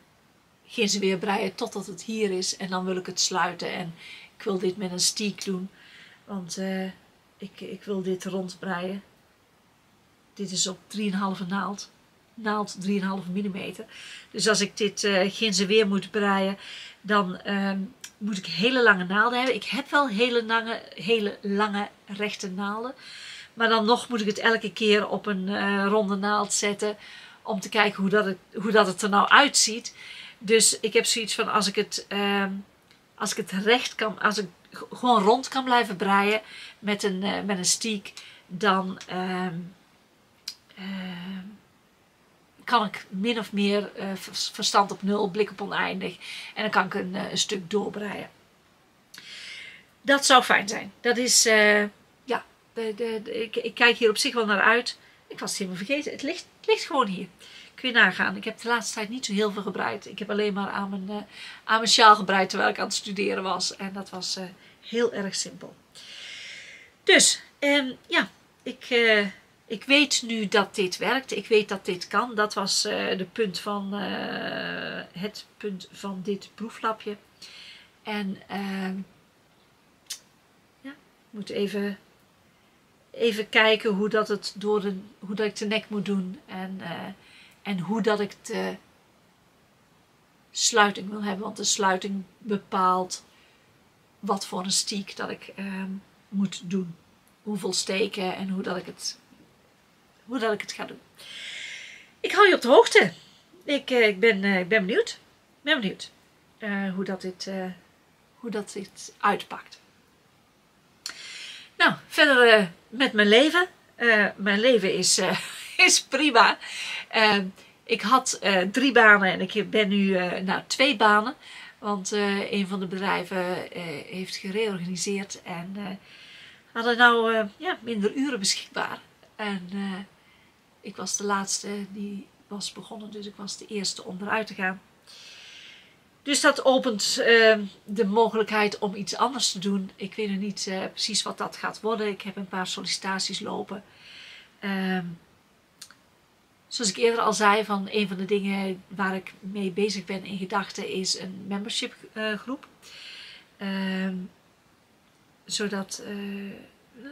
A: geen ze weer breien totdat het hier is. En dan wil ik het sluiten. En ik wil dit met een stiek doen. Want uh, ik, ik wil dit rondbreien. Dit is op 3,5 naald. Naald 3,5 mm. Dus als ik dit uh, ginzen weer moet breien, dan uh, moet ik hele lange naalden hebben. Ik heb wel hele lange, hele lange rechte naalden. Maar dan nog moet ik het elke keer op een uh, ronde naald zetten. Om te kijken hoe dat, het, hoe dat het er nou uitziet. Dus ik heb zoiets van als ik het, uh, als ik het recht kan, als ik gewoon rond kan blijven breien met een, uh, met een stiek. Dan ehm, ehm, kan ik min of meer eh, verstand op nul, blik op oneindig. En dan kan ik een, een stuk doorbreien. Dat zou fijn zijn. Dat is de, de, ik, ik, kijk hier op zich wel naar uit. Ik was het helemaal vergeten. Het ligt, ligt gewoon hier. Kun je nagaan. Ik heb de laatste tijd niet zo heel veel gebreid. Ik heb alleen maar aan mijn, aan mijn sjaal gebreid terwijl ik aan het studeren was. En dat was heel erg simpel. Dus, um, ja, ik, ik weet nu dat dit werkt. Ik weet dat dit kan. Dat was de punt van, het punt van dit proeflapje. En ehm, ja, ik moet even even kijken hoe dat het door de, hoe dat ik de nek moet doen en, uh, en hoe dat ik de sluiting wil hebben. Want de sluiting bepaalt wat voor een stiek dat ik uh, moet doen. Hoeveel steken en hoe dat ik het, hoe dat ik het ga doen. Ik hou je op de hoogte. Ik, uh, ik, ben, ik ben benieuwd. ben benieuwd hoe, dat dit, hoe dat dit uitpakt. Nou, verder met mijn leven. Mijn leven is, *laughs* is prima. ik had drie banen en ik ben nu nou, twee banen. Want een van de bedrijven heeft gereorganiseerd en hadden nou ja, minder uren beschikbaar. En ik was de laatste die was begonnen, dus ik was de eerste om eruit te gaan. Dus dat opent uh, de mogelijkheid om iets anders te doen. Ik weet nog niet uh, precies wat dat gaat worden. Ik heb een paar sollicitaties lopen. Uh, zoals ik eerder al zei, van een van de dingen waar ik mee bezig ben in gedachten is een membership uh, groep. Ehm, zodat eh,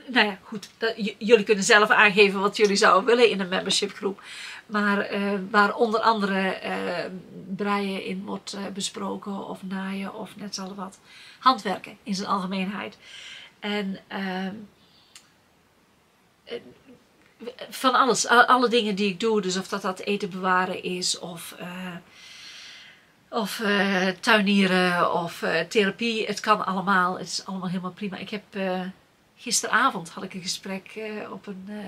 A: nou ja, goed. Jullie kunnen zelf aangeven wat jullie zouden willen in een membership groep. Maar uh, waar onder andere uh, breien in wordt uh, besproken of naaien of net zo wat. Handwerken in zijn algemeenheid. En ehm, van alles, alle dingen die ik doe, dus of dat dat eten bewaren is of, of tuinieren of therapie, het kan allemaal. Het is allemaal helemaal prima. Ik heb gisteravond had ik een gesprek uh, op een, uh,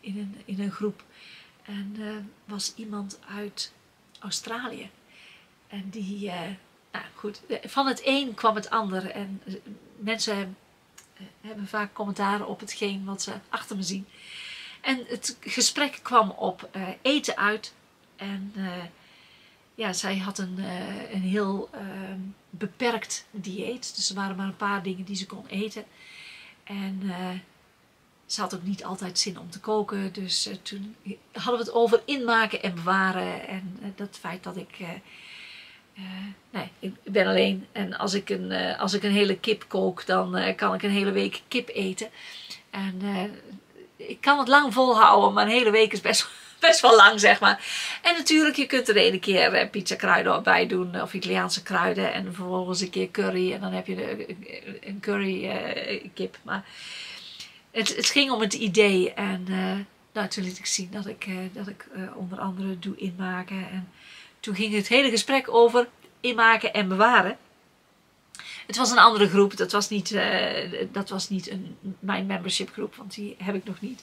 A: in, een, in een groep. En uh, was iemand uit Australië. En die, nou goed, van het een kwam het ander. En mensen hebben vaak commentaren op hetgeen wat ze achter me zien. En het gesprek kwam op eten uit. En ja, zij had een, een heel beperkt dieet. Dus er waren maar een paar dingen die ze kon eten. En uh, ze had ook niet altijd zin om te koken. Dus uh, toen hadden we het over inmaken en bewaren. En uh, dat feit dat ik. nee, ik ben alleen. En als ik een, als ik een hele kip kook, dan kan ik een hele week kip eten. En ik kan het lang volhouden, maar een hele week is best, best wel lang, zeg maar. En natuurlijk, je kunt er de ene keer pizza kruiden bij doen, of Italiaanse kruiden. En vervolgens een keer curry. En dan heb je de, een curry kip. Maar het, het, ging om het idee. En uh, toen liet ik zien dat ik, dat ik onder andere doe inmaken. En toen ging het hele gesprek over inmaken en bewaren. Het was een andere groep. Dat was niet, dat was niet een, mijn membership groep. Want die heb ik nog niet.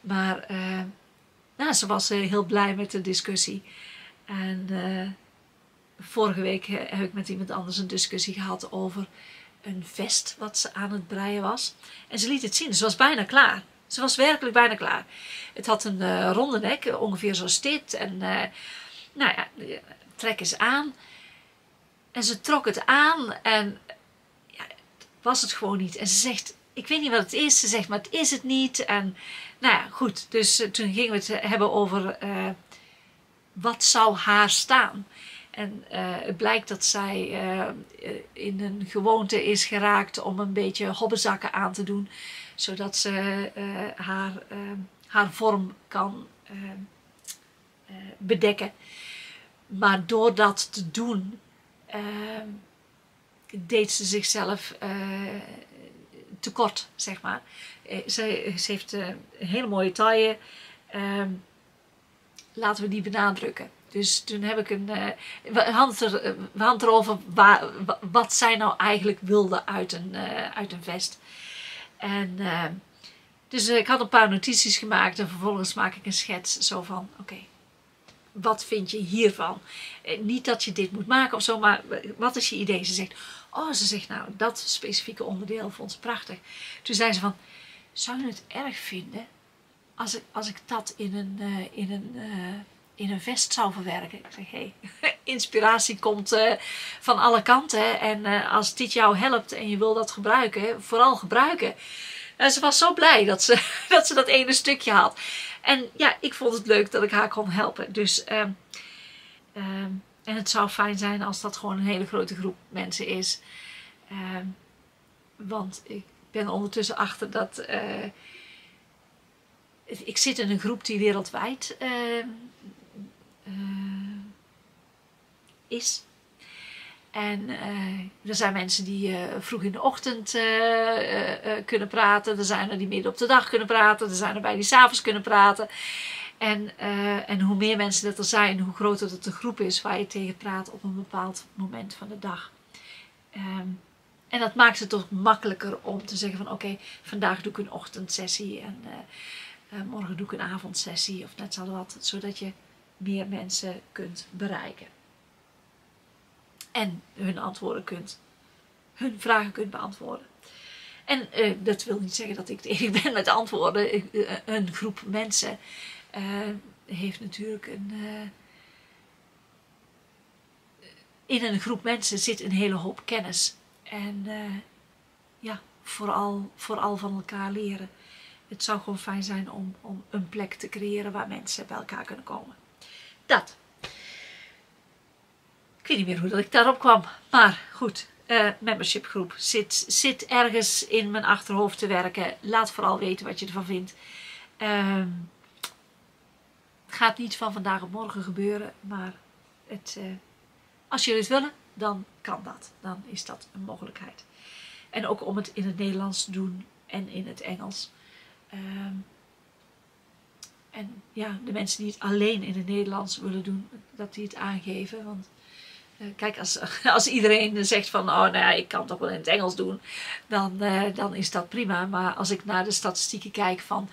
A: Maar nou, ze was heel blij met de discussie. En vorige week heb ik met iemand anders een discussie gehad over een vest wat ze aan het breien was. En ze liet het zien. Ze was bijna klaar. Ze was werkelijk bijna klaar. Het had een ronde nek, ongeveer zoals dit. En uh, nou ja, trek eens aan. En ze trok het aan en ja, was het gewoon niet. En ze zegt, ik weet niet wat het is. Ze zegt, maar het is het niet. En nou ja, goed. Dus uh, toen gingen we het hebben over wat zou haar staan. En het blijkt dat zij in een gewoonte is geraakt om een beetje hobbezakken aan te doen zodat ze haar, haar vorm kan bedekken. Maar door dat te doen, deed ze zichzelf tekort, zeg maar. Ze, ze, heeft een hele mooie taille. Ehm, laten we die benadrukken. Dus toen heb ik een. er, we hadden erover waar, wat zij nou eigenlijk wilde uit een, uit een vest. En uh, dus ik had een paar notities gemaakt en vervolgens maak ik een schets zo van, oké, wat vind je hiervan? Eh, niet dat je dit moet maken of zo, maar wat is je idee? Ze zegt, oh, ze zegt nou, dat specifieke onderdeel vond ze prachtig. Toen zei ze van, zou je het erg vinden als ik, als ik dat in een, uh, in een uh, in een vest zou verwerken. Ik zeg, hé, hey, *laughs* inspiratie komt uh, van alle kanten. En als dit jou helpt en je wil dat gebruiken, vooral gebruiken. En ze was zo blij *laughs* dat ze, dat ene stukje had. En ja, ik vond het leuk dat ik haar kon helpen. Dus, uh, en het zou fijn zijn als dat gewoon een hele grote groep mensen is. Ehm, want ik ben ondertussen achter dat... Eh, ik zit in een groep die wereldwijd uh, is. En uh, er zijn mensen die vroeg in de ochtend kunnen praten. Er zijn er die midden op de dag kunnen praten. Er zijn er bij die s'avonds kunnen praten. En, en hoe meer mensen dat er zijn, hoe groter dat de groep is waar je tegen praat op een bepaald moment van de dag. Um, en dat maakt het toch makkelijker om te zeggen van oké, vandaag doe ik een ochtendsessie en morgen doe ik een avondsessie of net zo wat. Zodat je meer mensen kunt bereiken. En hun antwoorden kunt, hun vragen kunt beantwoorden. En dat wil niet zeggen dat ik de enige *laughs* ben met antwoorden. Een groep mensen heeft natuurlijk een. in een groep mensen zit een hele hoop kennis. En ja, vooral, vooral van elkaar leren. Het zou gewoon fijn zijn om, om een plek te creëren waar mensen bij elkaar kunnen komen. Dat. Ik weet niet meer hoe dat ik daarop kwam. Maar goed, uh, membership groep zit, zit ergens in mijn achterhoofd te werken. Laat vooral weten wat je ervan vindt. Uh, het gaat niet van vandaag op morgen gebeuren. Maar het, uh, als jullie het willen, dan kan dat. Dan is dat een mogelijkheid. En ook om het in het Nederlands te doen en in het Engels. Uh, en ja, de mensen die het alleen in het Nederlands willen doen, dat die het aangeven. Want uh, kijk, als, *laughs* als iedereen zegt van, oh nou ja, ik kan het toch wel in het Engels doen, dan, uh, dan is dat prima. Maar als ik naar de statistieken kijk van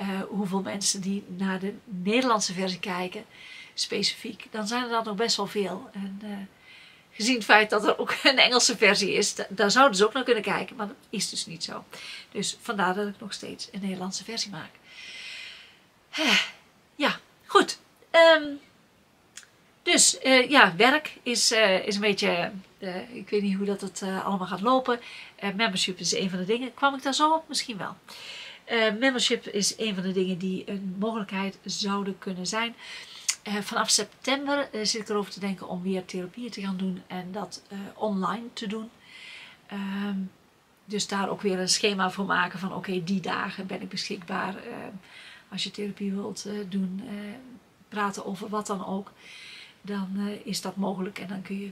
A: uh, hoeveel mensen die naar de Nederlandse versie kijken, specifiek, dan zijn er dan nog best wel veel. En gezien het feit dat er ook *laughs* een Engelse versie is, daar zouden ze ook naar kunnen kijken, maar dat is dus niet zo. Dus vandaar dat ik nog steeds een Nederlandse versie maak. Ja, goed. Um, dus ja, werk is, is een beetje, ik weet niet hoe dat het allemaal gaat lopen. membership is een van de dingen. Kwam ik daar zo op? Misschien wel. Membership is een van de dingen die een mogelijkheid zouden kunnen zijn. vanaf september zit ik erover te denken om weer therapieën te gaan doen en dat online te doen. Um, dus daar ook weer een schema voor maken van oké, die dagen ben ik beschikbaar als je therapie wilt doen, praten over wat dan ook, dan is dat mogelijk. En dan kun je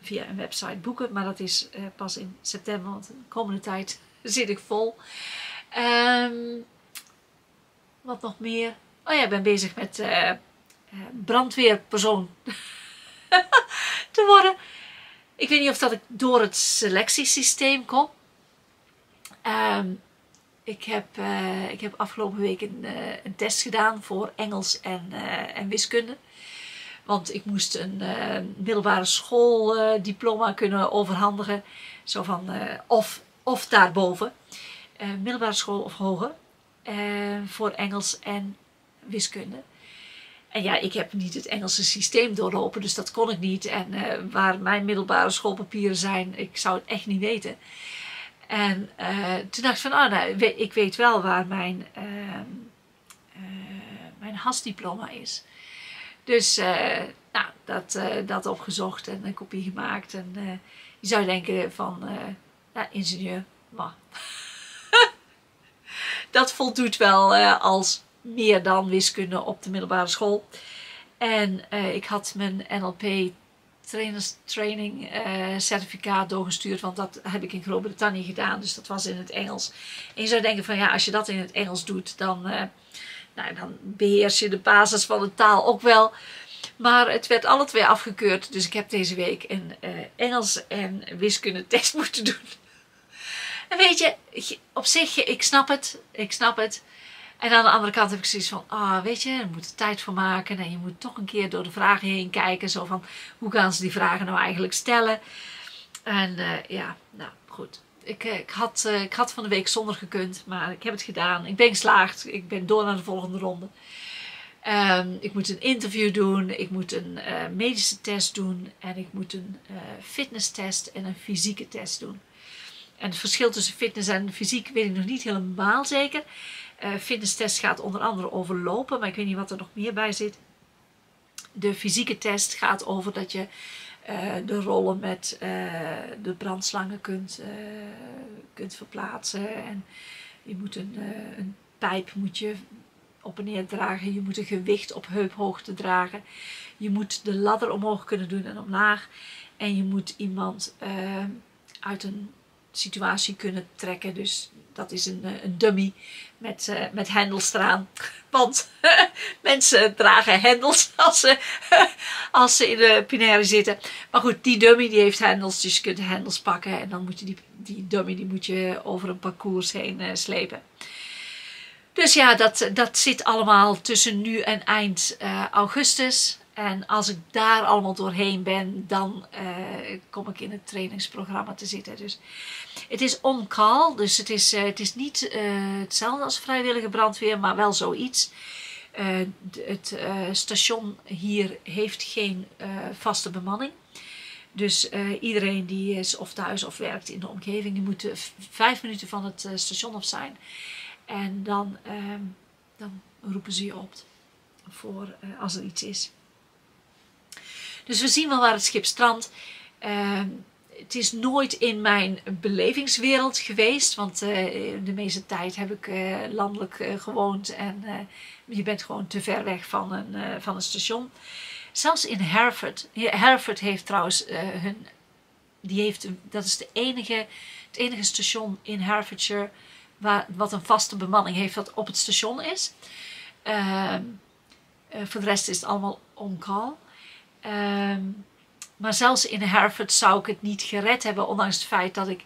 A: via een website boeken. Maar dat is pas in september, want de komende tijd *laughs* zit ik vol. Um, wat nog meer? Oh ja, ik ben bezig met brandweerpersoon *laughs* te worden. Ik weet niet of dat ik door het selectiesysteem kom. Um, ik heb, eh, ik heb afgelopen week een, eh, een test gedaan voor Engels en, eh, en wiskunde. Want ik moest een middelbare schooldiploma kunnen overhandigen. Zo van, of, of daarboven. Middelbare school of hoger. voor Engels en wiskunde. En ja, ik heb niet het Engelse systeem doorlopen, dus dat kon ik niet. En waar mijn middelbare schoolpapieren zijn, ik zou het echt niet weten. En toen dacht ik van, oh, nou, ik weet wel waar mijn, uh, mijn hasdiploma is. Dus nou, dat, dat opgezocht en een kopie gemaakt. En je zou denken van, nou, ingenieur, maar *laughs* dat voldoet wel als meer dan wiskunde op de middelbare school. En ik had mijn NLP trainers training uh, certificaat doorgestuurd. Want dat heb ik in Groot-Brittannië gedaan. Dus dat was in het Engels. En je zou denken van ja, als je dat in het Engels doet, dan, nou, dan beheers je de basis van de taal ook wel. Maar het werd alle twee afgekeurd. Dus ik heb deze week een Engels en wiskunde test *laughs* moeten doen. Weet je, op zich, ik snap het. Ik snap het. En aan de andere kant heb ik zoiets van, ah, oh, weet je, je moet er tijd voor maken. En je moet toch een keer door de vragen heen kijken. Zo van, hoe gaan ze die vragen nou eigenlijk stellen? En uh, ja, nou goed. Ik, eh, ik, had, uh, ik had van de week zonder gekund, maar ik heb het gedaan. Ik ben geslaagd. Ik ben door naar de volgende ronde. Um, ik moet een interview doen. Ik moet een medische test doen. En ik moet een fitnesstest en een fysieke test doen. En het verschil tussen fitness en fysiek weet ik nog niet helemaal zeker. Uh, fitnesstest gaat onder andere over lopen, maar ik weet niet wat er nog meer bij zit. De fysieke test gaat over dat je uh, de rollen met uh, de brandslangen kunt, kunt verplaatsen. En je moet een, een pijp moet je op en neer dragen. Je moet een gewicht op heuphoogte dragen. Je moet de ladder omhoog kunnen doen en omlaag. En je moet iemand uit een situatie kunnen trekken. Dus dat is een, eh, een dummy met, uh, met hendels eraan. *laughs* Want *laughs* mensen dragen hendels *laughs* als ze, als ze in de pinaire zitten. Maar goed, die dummy die heeft hendels, dus je kunt de hendels pakken. En dan moet je die, die dummy die moet je over een parcours heen uh, slepen. Dus ja, dat, dat zit allemaal tussen nu en eind augustus. En als ik daar allemaal doorheen ben, dan uh, kom ik in het trainingsprogramma te zitten. Dus het is on-call, dus het is, uh, het is niet uh, hetzelfde als vrijwillige brandweer, maar wel zoiets. het station hier heeft geen vaste bemanning. Dus iedereen die is of thuis of werkt in de omgeving, die moet vijf minuten van het station af zijn. En dan, ehm, dan roepen ze je op voor als er iets is. Dus we zien wel waar het schip strandt. Ehm, het is nooit in mijn belevingswereld geweest. Want uh, de meeste tijd heb ik uh, landelijk uh, gewoond. En je bent gewoon te ver weg van een, van een station. Zelfs in Hereford. Hereford heeft trouwens hun... Die heeft, dat is de enige, het enige station in Herefordshire... Waar, wat een vaste bemanning heeft wat op het station is. Ehm, voor de rest is het allemaal on-call. Um, maar zelfs in Hereford zou ik het niet gered hebben, ondanks het feit dat ik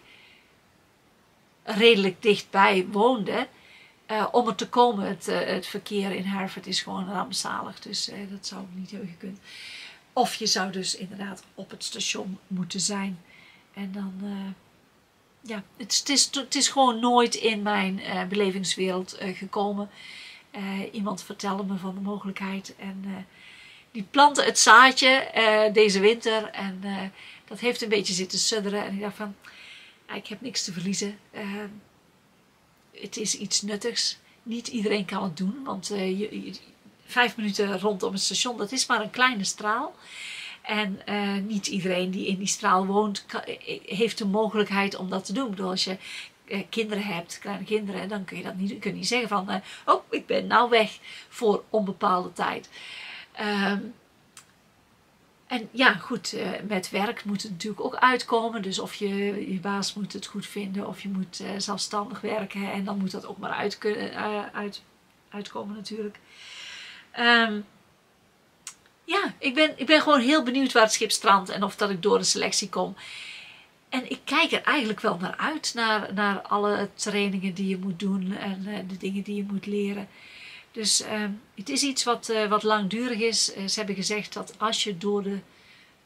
A: redelijk dichtbij woonde. Uh, om er te komen, het, uh, het, verkeer in Hereford is gewoon rampzalig. Dus uh, dat zou ik niet hebben gekund. Of je zou dus inderdaad op het station moeten zijn. En dan, ja, het, het, is, het is gewoon nooit in mijn belevingswereld gekomen. iemand vertelde me van de mogelijkheid en die planten het zaadje uh, deze winter. En uh, dat heeft een beetje zitten sudderen. En ik dacht van, ik heb niks te verliezen. Uh, het is iets nuttigs. Niet iedereen kan het doen. Want je, je, vijf minuten rondom het station, dat is maar een kleine straal. En niet iedereen die in die straal woont, heeft de mogelijkheid om dat te doen. bedoel, als je kinderen hebt, kleine kinderen, dan kun je dat niet, kun je niet zeggen van, oh, ik ben nou weg voor onbepaalde tijd. Um, en ja, goed, uh, met werk moet het natuurlijk ook uitkomen. Dus of je, je baas moet het goed vinden of je moet uh, zelfstandig werken. En dan moet dat ook maar uit, uh, uit, uitkomen natuurlijk. Um, ja, ik ben, ik ben gewoon heel benieuwd waar het schip strandt en of dat ik door de selectie kom. en ik kijk er eigenlijk wel naar uit, naar, naar alle trainingen die je moet doen en de dingen die je moet leren. Dus ehm, het is iets wat, wat langdurig is. ze hebben gezegd dat als je door de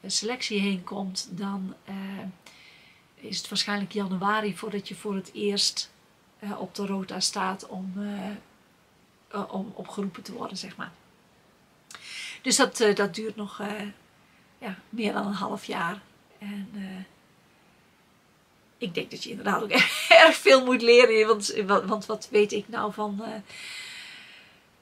A: selectie heen komt, dan is het waarschijnlijk januari voordat je voor het eerst op de rota staat om, om opgeroepen te worden, zeg maar. Dus dat, dat duurt nog ja, meer dan een half jaar. En ik denk dat je inderdaad ook *laughs* erg veel moet leren. Want, want wat weet ik nou van,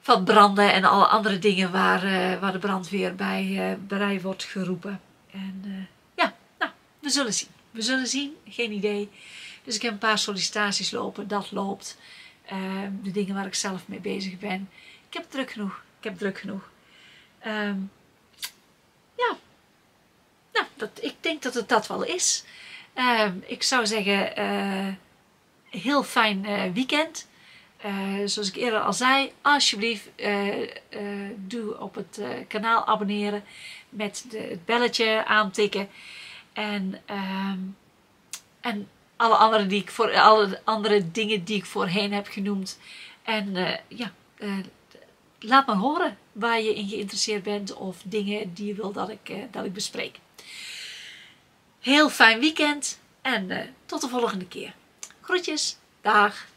A: van branden en alle andere dingen waar, waar de brandweer bij, bij wordt geroepen. En ja, nou, we zullen zien. We zullen zien, geen idee. Dus ik heb een paar sollicitaties lopen, dat loopt. de dingen waar ik zelf mee bezig ben. Ik heb druk genoeg. Ik heb druk genoeg. Um, ja, nou, dat, ik denk dat het dat wel is. Um, ik zou zeggen, uh, heel fijn uh, weekend. Uh, zoals ik eerder al zei, alsjeblieft doe op het kanaal abonneren met de, het belletje aantikken. En, um, en alle andere, die ik voor, alle andere dingen die ik voorheen heb genoemd. En ja, laat me horen waar je in geïnteresseerd bent of dingen die je wil dat ik, dat ik bespreek. Heel fijn weekend en tot de volgende keer. Groetjes, dag!